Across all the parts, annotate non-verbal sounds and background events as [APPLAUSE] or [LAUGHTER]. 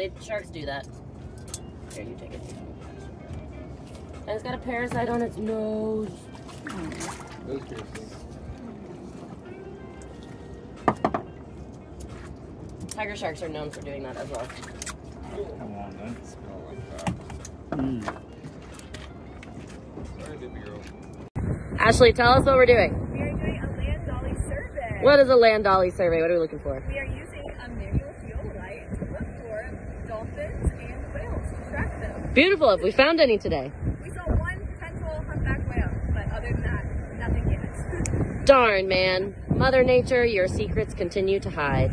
They sharks do that. Here, you take it. And it's got a parasite on its nose. Those piercings. Tiger sharks are known for doing that as well. Come on, then. Smell like that. Hmm. Sorry, baby girl. Ashley, tell us what we're doing. We are doing a land dolly survey. What is a land dolly survey? What are we looking for? We are using a manual fuel light to look for dolphins and whales to track them. Beautiful. Have we found any today? We saw one potential humpback whale, but other than that, nothing yet. [LAUGHS] Darn, man. Mother Nature, your secrets continue to hide.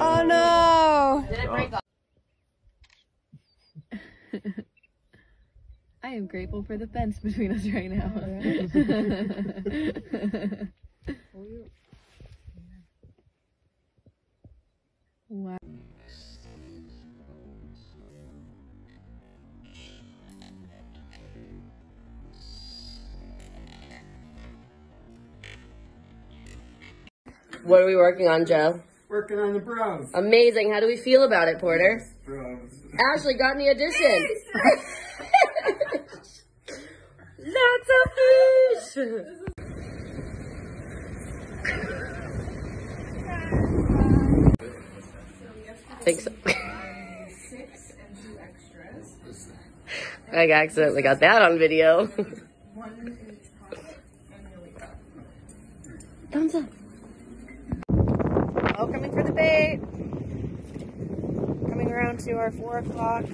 Oh no! Did it break off? I am grateful for the fence [LAUGHS] between us right now. wow. What are we working on, Joe? Working on the bros. Amazing. How do we feel about it, Porter? Bros. Ashley got in the addition. Lots of fish. Think so. I accidentally got that on video. Thumbs up. Oh, coming for the bait. Coming around to our four o'clock.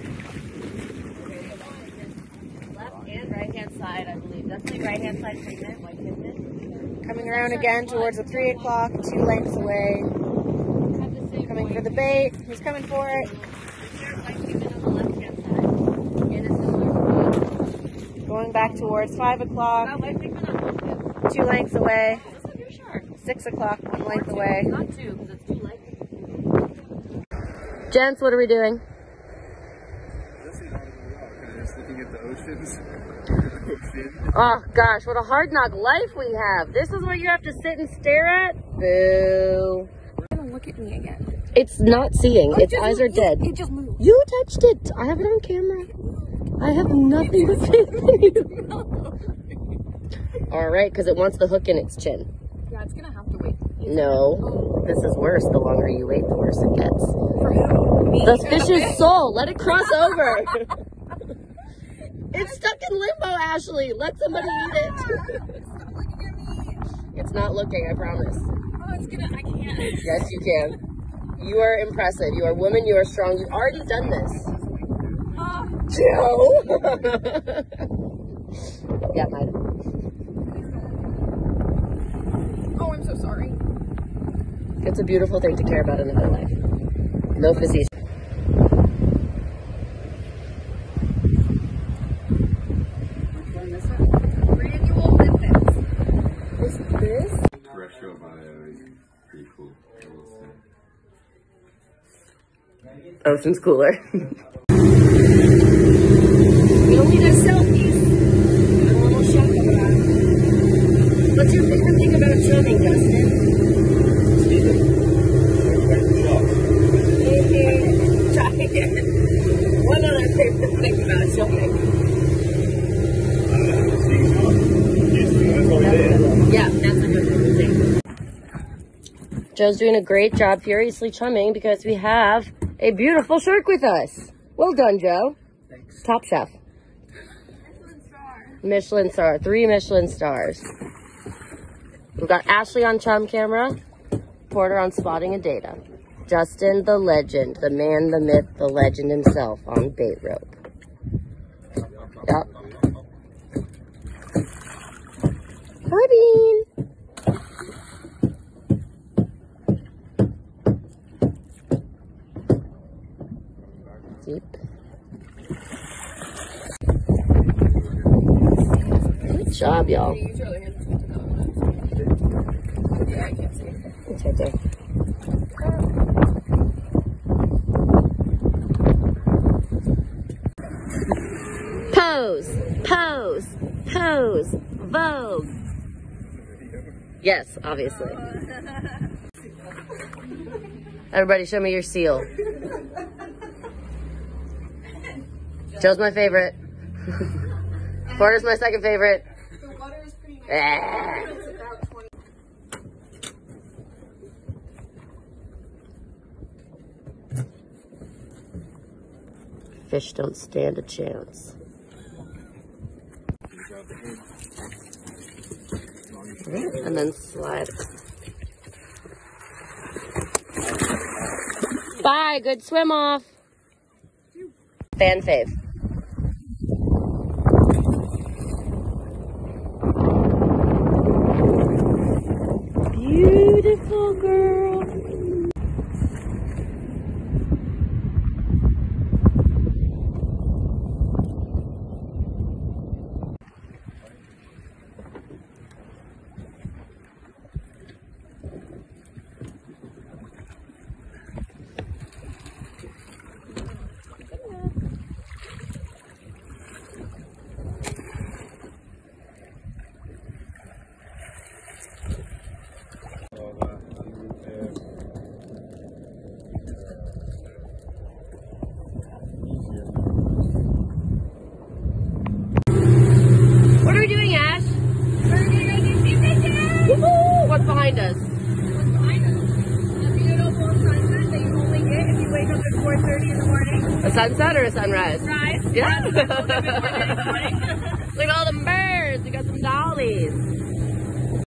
And right hand side, I believe. Definitely right hand side pigment, white pigment. Coming around again towards the three o'clock, two lengths away. Coming for the bait. He's coming for it. White on the left hand side. And a similar Going back towards five o'clock, white pigment on both hips. two lengths away. This is your shark. Six o'clock, one length away. Not two, because it's too light. Gents, what are we doing? This is not even well. Kind of just looking at the oceans. Ocean. [LAUGHS] Oh gosh, what a hard knock life we have. This is what you have to sit and stare at? Boo. Look at me again. It's not seeing. Oh, its eyes are dead. It just moved. You touched it. I have it on camera. I have nothing to say to you. [LAUGHS] All right, because it wants the hook in its chin. Yeah, it's gonna have to wait. No, this is worse. The longer you wait, the worse it gets. For who? Me. The fish's soul. Let it cross over. [LAUGHS] it's stuck in limbo, Ashley. Let somebody eat it. It's not looking, I promise. Oh, it's gonna. I can't. Yes, you can. You are impressive. You are a woman. You are strong. You've already done this. Oh, Joe. [LAUGHS] yeah, mine. oh, I'm so sorry. It's a beautiful thing to care about in another life. No physique. Granule limpets. Terrestrial bio is pretty cool. I will say. Ocean's cooler. [LAUGHS] we don't need our selfies. I'm a little shocked about. What's your favorite thing about swimming, Justin? Try again. One other favorite thing about swimming. Yeah, that's a good thing. Joe's doing a great job furiously chumming because we have a beautiful shark with us. Well done, Joe. Thanks. Top chef. Michelin star. Michelin star. Three Michelin stars. We've got Ashley on chum camera, Porter on spotting and data. Justin, the legend, the man, the myth, the legend himself on bait rope. Yep. Hi, Bean. Deep. Good job, y'all. Use your other hand to get to that. I can't see. It's right there. Pose. Pose, pose, Vogue. Yes, obviously. [LAUGHS] Everybody, show me your seal. Joe's my favorite. [LAUGHS] Porter's my second favorite. Ah. Fish don't stand a chance. And then slide. Bye, good swim off. Fan fave. Beautiful girl. What are we doing, Ash? We're gonna go do sea pictures. Woohoo! What's behind us? What's behind us? A beautiful sunset that you only get if you wake up at 4:30 in the morning. A sunset or a sunrise? Rise. Yeah. That's a sunset or a sunrise? the morning. [LAUGHS] Look at all the birds. We got some dollies.